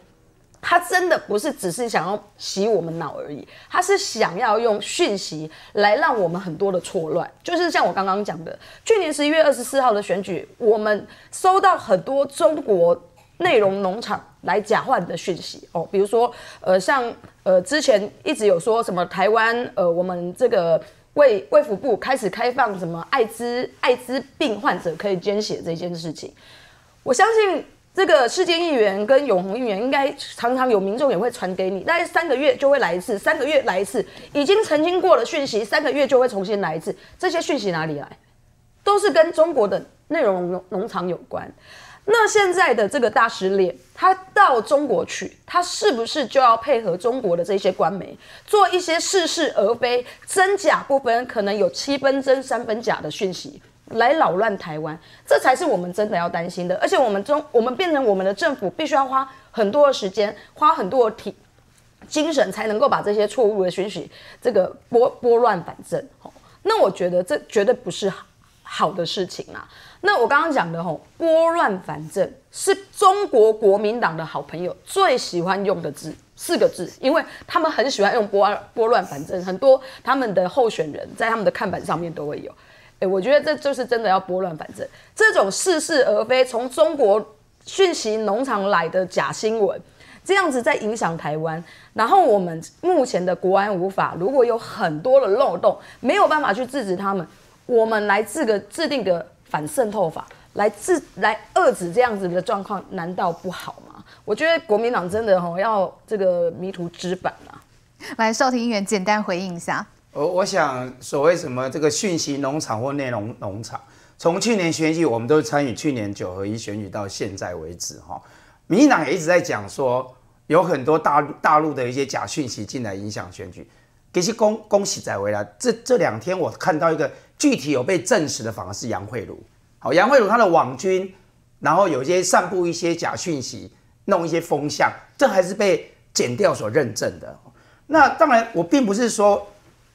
他真的不是只是想要洗我们脑而已，他是想要用讯息来让我们很多的错乱。就是像我刚刚讲的，去年十一月二十四号的选举，我们收到很多中国内容农场来假换的讯息哦，比如说，呃，像。呃，之前一直有说什么台湾，呃，我们这个卫卫福部开始开放什么艾滋艾滋病患者可以捐血这件事情，我相信这个世界议员跟永红议员应该常常有民众也会传给你，大概三个月就会来一次，三个月来一次，已经曾经过了讯息，三个月就会重新来一次，这些讯息哪里来？都是跟中国的内容农场有关。那现在的这个大师脸，他到中国去，他是不是就要配合中国的这些官媒，做一些似是而非、真假不分，可能有七分真三分假的讯息，来扰乱台湾？这才是我们真的要担心的。而且我们中，我们变成我们的政府，必须要花很多的时间，花很多的体精神，才能够把这些错误的讯息，这个拨拨乱反正。那我觉得这绝对不是好的事情啊。那我刚刚讲的吼，拨乱反正是中国国民党的好朋友最喜欢用的字，四个字，因为他们很喜欢用拨拨乱反正，很多他们的候选人在他们的看板上面都会有。哎，我觉得这就是真的要拨乱反正，这种似是而非，从中国讯息农场来的假新闻，这样子在影响台湾。然后我们目前的国安无法，如果有很多的漏洞，没有办法去制止他们，我们来制个制定的。反渗透法来制来遏制这样子的状况，难道不好吗？我觉得国民党真的吼要这个迷途知返啊！来，邵庭议员简单回应一下。我我想所谓什么这个讯息农场或内容农场，从去年选举我们都参与去年九合一选举到现在为止哈，民进党也一直在讲说有很多大陆大陆的一些假讯息进来影响选举。其实恭恭喜在回来，这这两天我看到一个具体有被证实的，反而是杨慧茹。好，杨慧茹她的网军，然后有一些散布一些假讯息，弄一些风向，这还是被剪掉所认证的。那当然，我并不是说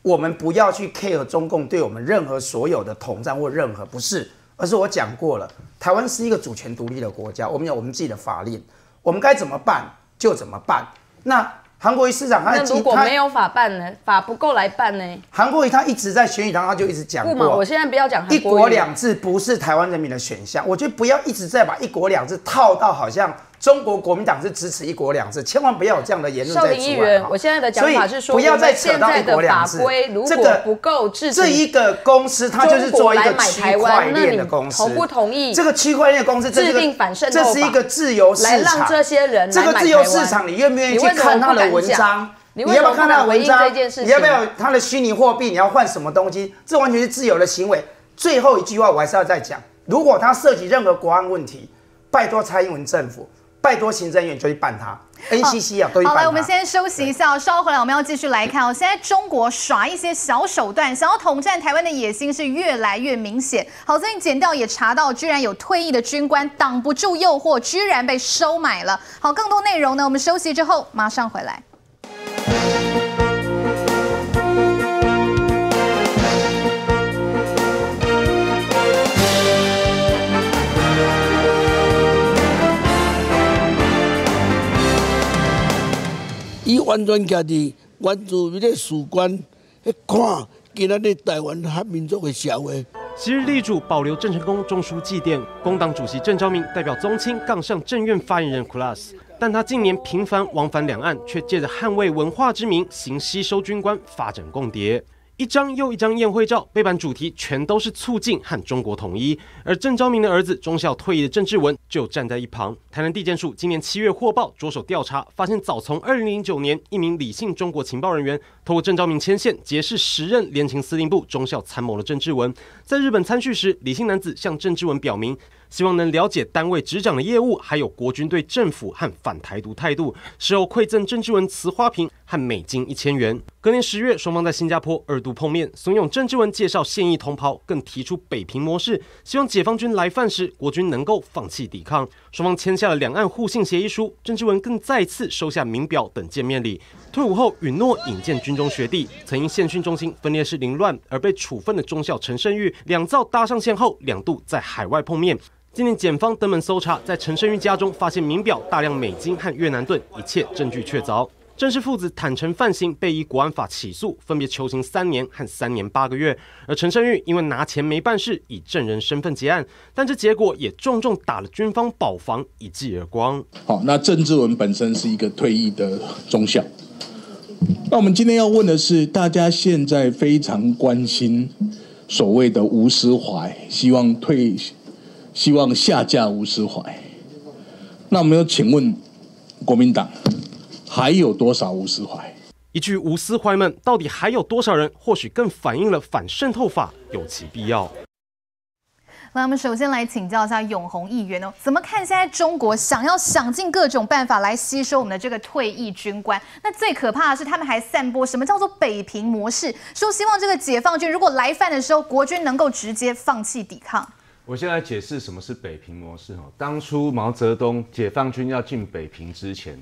我们不要去 care 中共对我们任何所有的统战或任何不是，而是我讲过了，台湾是一个主权独立的国家，我们有我们自己的法令，我们该怎么办就怎么办。那。韩国瑜市长，他如果没有法办呢？法不够来办呢？韩国瑜他一直在选举当中，他就一直讲过。我现在不要讲一国两制不是台湾人民的选项，我觉得不要一直在把一国两制套到好像。中国国民党是支持一国两制，千万不要有这样的言论在出来。我现在的讲法是说，不要再扯到一国两制。这个不够制这一个公司，它就是做一个区块链的公司。同不同意？这个区块链公司制定反渗透这是一个自由市场。来让这些人这个自由市场，你愿不愿意去看他的文章？你要不要看他的文章？你要不要他的虚拟货币？你要换什么东西？这完全是自由的行为。最后一句话，我还是要再讲：如果他涉及任何国安问题，拜托蔡英文政府。拜托行政院就去办他，NCC 啊，好来，我们先休息一下，稍后回来我们要继续来看哦。现在中国耍一些小手段，想要统战台湾的野心是越来越明显。好，最近检调也查到，居然有退役的军官挡不住诱惑，居然被收买了。好，更多内容呢，我们休息之后马上回来。专家的关注迄个事关，去看今仔日台湾汉民族的社会。昔日力主保留郑成功中书祭奠，工党主席郑昭明代表宗亲杠上政院发言人 Class，但他近年频繁往返两岸，却借着捍卫文化之名，行吸收军官，发展共谍。一张又一张宴会照，背板主题全都是促进和中国统一。而郑昭明的儿子中校退役的郑志文就站在一旁。台南地检署今年七月获报，着手调查，发现早从二零零九年，一名李姓中国情报人员透过郑昭明牵线，结识时任联勤司令部中校参谋的郑志文。在日本参叙时，李姓男子向郑志文表明，希望能了解单位执掌的业务，还有国军对政府和反台独态度。事后馈赠郑志文瓷花瓶和美金一千元。隔年十月，双方在新加坡二度碰面，怂恿郑志文介绍现役同袍，更提出北平模式，希望解放军来犯时，国军能够放弃抵抗。双方签下了两岸互信协议书，郑志文更再次收下名表等见面礼。退伍后允诺引荐军中学弟，曾因县训中心分裂式凌乱而被处分的中校陈胜玉，两造搭上线后，两度在海外碰面。今年检方登门搜查，在陈胜玉家中发现名表、大量美金和越南盾，一切证据确凿。郑氏父子坦诚犯行，被以国安法起诉，分别求刑三年和三年八个月。而陈胜玉因为拿钱没办事，以证人身份结案，但这结果也重重打了军方保防一记耳光。好，那郑志文本身是一个退役的中校。那我们今天要问的是，大家现在非常关心所谓的吴思怀，希望退，希望下架吴思怀。那我们要请问国民党。还有多少无私怀？一句无私怀们，到底还有多少人？或许更反映了反渗透法有其必要。那我们首先来请教一下永红议员哦，怎么看现在中国想要想尽各种办法来吸收我们的这个退役军官？那最可怕的是，他们还散播什么叫做北平模式，说希望这个解放军如果来犯的时候，国军能够直接放弃抵抗。我先来解释什么是北平模式哦。当初毛泽东解放军要进北平之前。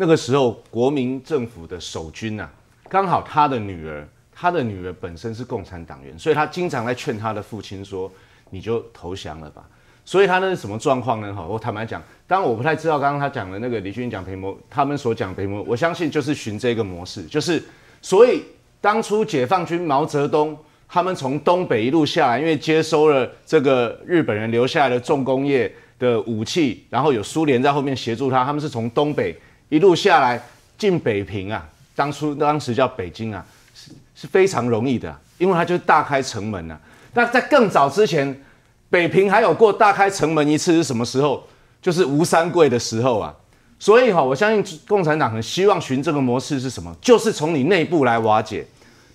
那个时候，国民政府的守军呐，刚好他的女儿，他的女儿本身是共产党员，所以他经常在劝他的父亲说：“你就投降了吧。”所以他那是什么状况呢？哈，我坦白讲，当然我不太知道刚刚他讲的那个李勋讲培模，他们所讲培模，我相信就是循这个模式，就是所以当初解放军毛泽东他们从东北一路下来，因为接收了这个日本人留下来的重工业的武器，然后有苏联在后面协助他，他们是从东北。一路下来进北平啊，当初当时叫北京啊，是是非常容易的，因为它就是大开城门啊。那在更早之前，北平还有过大开城门一次是什么时候？就是吴三桂的时候啊。所以哈，我相信共产党很希望循这个模式是什么？就是从你内部来瓦解，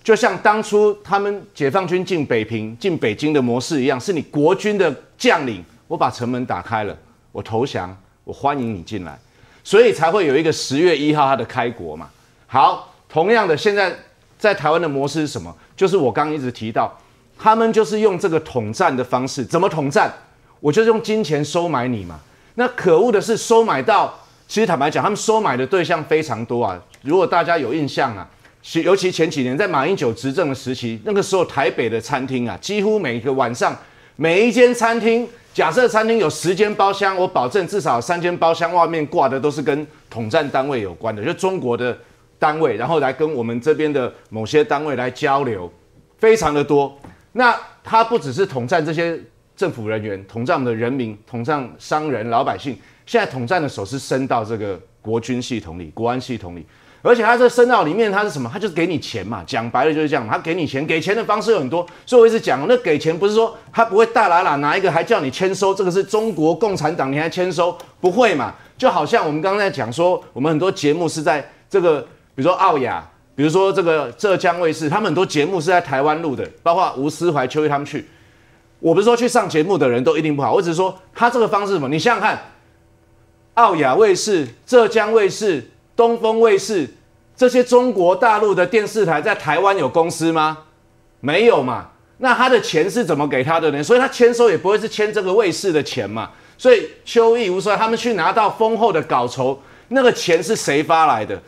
就像当初他们解放军进北平、进北京的模式一样，是你国军的将领，我把城门打开了，我投降，我欢迎你进来。所以才会有一个十月一号它的开国嘛。好，同样的，现在在台湾的模式是什么？就是我刚刚一直提到，他们就是用这个统战的方式。怎么统战？我就是用金钱收买你嘛。那可恶的是，收买到，其实坦白讲，他们收买的对象非常多啊。如果大家有印象啊，其尤其前几年在马英九执政的时期，那个时候台北的餐厅啊，几乎每一个晚上每一间餐厅。假设餐厅有十间包厢，我保证至少三间包厢外面挂的都是跟统战单位有关的，就中国的单位，然后来跟我们这边的某些单位来交流，非常的多。那他不只是统战这些政府人员，统战我们的人民，统战商人、老百姓，现在统战的手是伸到这个国军系统里、国安系统里。而且他这深奥里面，他是什么？他就是给你钱嘛。讲白了就是这样，他给你钱，给钱的方式有很多。所以我一直讲，那给钱不是说他不会大喇喇拿一个还叫你签收，这个是中国共产党，你还签收？不会嘛？就好像我们刚才讲说，我们很多节目是在这个，比如说奥雅，比如说这个浙江卫视，他们很多节目是在台湾录的，包括吴思怀、邱毅他们去。我不是说去上节目的人都一定不好，我只是说他这个方式什么？你想想看，奥雅卫视、浙江卫视。东风卫视这些中国大陆的电视台在台湾有公司吗？没有嘛？那他的钱是怎么给他的呢？所以他签收也不会是签这个卫视的钱嘛。所以邱毅无说他们去拿到丰厚的稿酬，那个钱是谁发来的？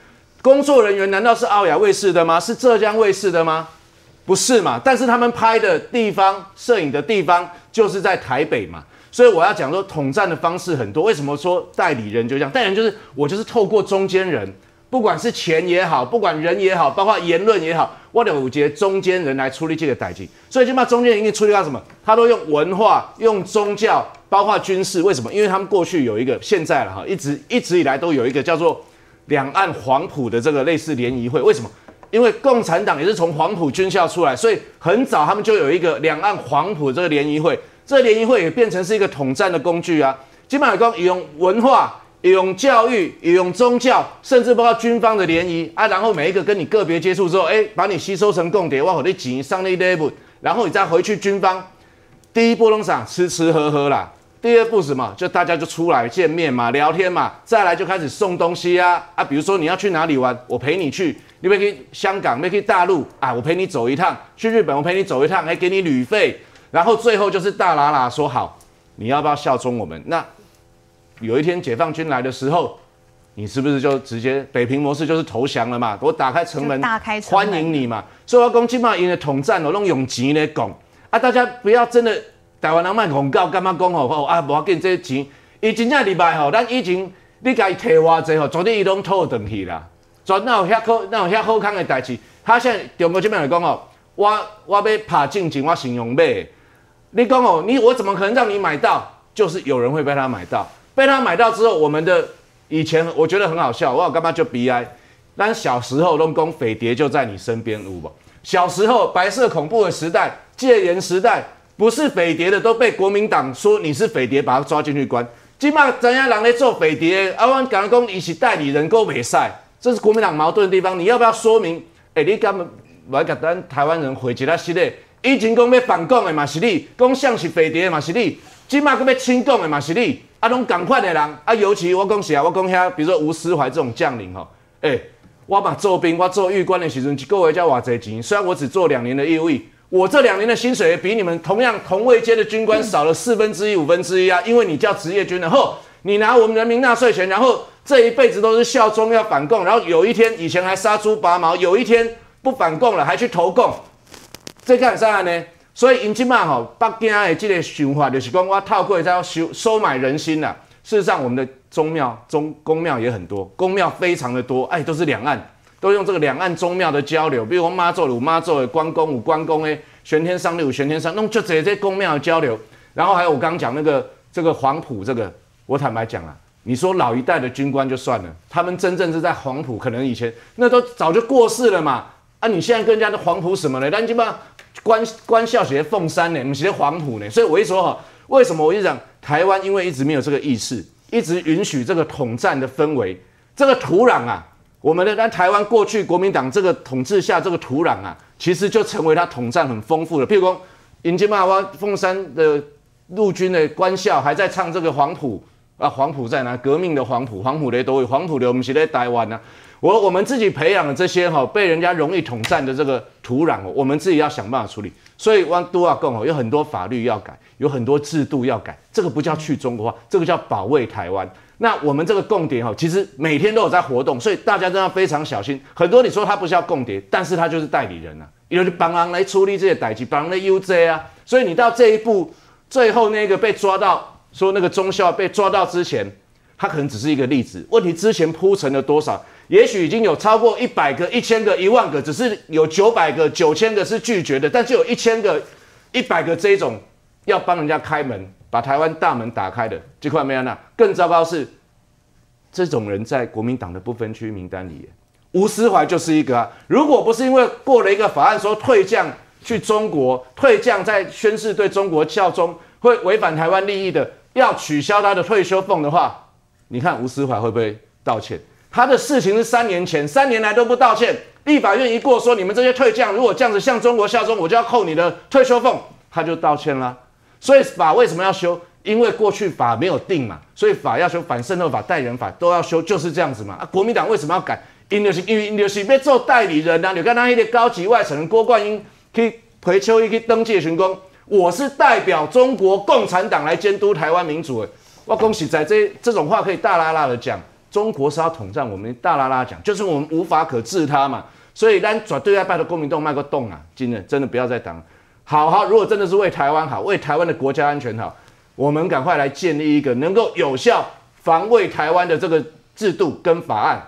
工作人员难道是奥雅卫视的吗？是浙江卫视的吗？不是嘛？但是他们拍的地方、摄影的地方就是在台北嘛。所以我要讲说，统战的方式很多。为什么说代理人就这样？代理人就是我，就是透过中间人，不管是钱也好，不管人也好，包括言论也好，我的五节中间人来处理这个代际。所以就把中间人给处理到什么？他都用文化、用宗教，包括军事。为什么？因为他们过去有一个，现在了哈，一直一直以来都有一个叫做两岸黄埔的这个类似联谊会。为什么？因为共产党也是从黄埔军校出来，所以很早他们就有一个两岸黄埔这个联谊会。这联谊会也变成是一个统战的工具啊！基本上讲，用文化、用教育、用宗教，甚至包括军方的联谊啊，然后每一个跟你个别接触之后，哎，把你吸收成共谍，往后你挤上那 level，然后你再回去军方，第一波弄啥？吃吃喝喝啦。第二步什么？就大家就出来见面嘛，聊天嘛，再来就开始送东西啊啊，比如说你要去哪里玩，我陪你去；你要去香港，要去大陆啊，我陪你走一趟；去日本，我陪你走一趟，还给你旅费。然后最后就是大喇喇说好，你要不要效忠我们？那有一天解放军来的时候，你是不是就直接北平模式就是投降了嘛？我打开城门，大开欢迎你嘛。所以我讲，起码因为统战哦，用用钱来讲啊，大家不要真的台湾人卖广告，干嘛讲哦哦啊，无要紧，这些钱伊真正礼拜吼，咱以前你甲伊摕偌济吼，昨天伊拢吐转去啦。昨哪有遐好，哪有遐好康的代志？他现在中国这边来讲哦，我我要拍正经，我形容买。你讲哦，你我怎么可能让你买到？就是有人会被他买到，被他买到之后，我们的以前我觉得很好笑，我干嘛就悲哀。但小时候拢讲匪谍就在你身边，有无？小时候白色恐怖的时代、戒严时代，不是匪谍的都被国民党说你是匪谍，把他抓进去关。今嘛怎样人在做匪谍？啊，我讲讲你是代理人，够袂赛，这是国民党矛盾的地方。你要不要说明？哎、你干嘛我甲咱台湾人回一下系列？以前讲要反共的嘛是你，讲像是匪谍的嘛是你，今嘛佫要亲共的嘛是你，啊，拢共款的人啊，尤其我讲是啊，我讲遐，比如说吴思怀这种将领吼，哎、我嘛做兵，我做狱官的时阵，一个月才偌济钱，虽然我只做两年的义务，我这两年的薪水比你们同样同位阶的军官少了四分之一、五分之一啊，因为你叫职业军人，后你拿我们人民纳税钱，然后这一辈子都是效忠要反共，然后有一天以前还杀猪拔毛，有一天不反共了还去投共。这干啥呢？所以因即嘛吼，北京的这个想法就是讲，我透过要收收买人心啦。事实上，我们的宗庙、宗公庙也很多，公庙非常的多，哎，都是两岸，都用这个两岸宗庙的交流，比如说妈祖有妈祖的，关公有关公的，玄天上帝有玄天上，弄就这些公庙的交流。然后还有我刚刚讲那个这个黄埔这个，我坦白讲啊，你说老一代的军官就算了，他们真正是在黄埔，可能以前那都早就过世了嘛。啊，你现在跟人家的黄埔什么呢？但基本上官官校学凤山呢，我们学黄埔呢。所以我一说哈，为什么我一讲台湾，因为一直没有这个意识，一直允许这个统战的氛围，这个土壤啊，我们的在台湾过去国民党这个统治下，这个土壤啊，其实就成为他统战很丰富的。譬如说，迎接嘛，哇，凤山的陆军的官校还在唱这个黄埔啊，黄埔在哪？革命的黄埔，黄埔的都有，黄埔的我们是在台湾呢、我我们自己培养的这些哈、被人家容易统战的这个土壤哦，我们自己要想办法处理。所以汪都要共哦，有很多法律要改，有很多制度要改，这个不叫去中国化，这个叫保卫台湾。那我们这个共谍哈，其实每天都有在活动，所以大家真的要非常小心。很多你说他不是要共谍，但是他就是代理人啊，有人帮忙来处理这些代志，帮忙来 UJ 啊。所以你到这一步，最后那个被抓到说那个中校被抓到之前，他可能只是一个例子。问题之前铺陈了多少？也许已经有超过一百个、一千个、一万个，只是有九百个、九千个是拒绝的，但是有一千个、一百个这种要帮人家开门，把台湾大门打开的这块没有那。更糟糕是，这种人在国民党的不分区名单里耶，吴思怀就是一个啊。如果不是因为过了一个法案说退将去中国，退将在宣誓对中国效忠，会违反台湾利益的，要取消他的退休俸的话，你看吴思怀会不会道歉？他的事情是三年前，三年来都不道歉。立法院一过说，你们这些退将如果这样子向中国效忠，我就要扣你的退休俸，他就道歉啦。所以法为什么要修？因为过去法没有定嘛，所以法要修，反渗透法、代人法都要修，就是这样子嘛。啊，国民党为什么要改？因为是因为因就是要做代理人啊。你看那一个高级外省人郭冠英去裴秋一去登记巡工，我是代表中国共产党来监督台湾民主的。我恭喜在这这种话可以大拉拉的讲，中国是要统战我们，大拉拉讲就是我们无法可治他嘛。所以咱转对外派的公民动脉个动啊，真的真的不要再挡。好好，如果真的是为台湾好，为台湾的国家安全好，我们赶快来建立一个能够有效防卫台湾的这个制度跟法案。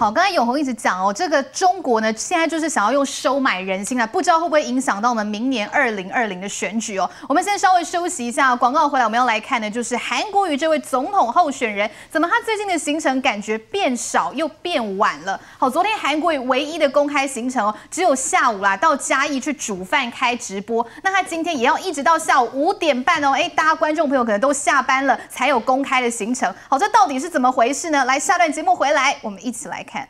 好，刚才永红一直讲哦，这个中国呢，现在就是想要用收买人心啊，不知道会不会影响到我们明年二零二零的选举哦。我们先稍微休息一下，广告回来我们要来看的就是韩国瑜这位总统候选人，怎么他最近的行程感觉变少又变晚了？好，昨天韩国瑜唯一的公开行程哦，只有下午啦，到嘉义去煮饭开直播。那他今天也要一直到下午五点半哦，哎，大家观众朋友可能都下班了才有公开的行程。好，这到底是怎么回事呢？来，下段节目回来，我们一起来 Kent.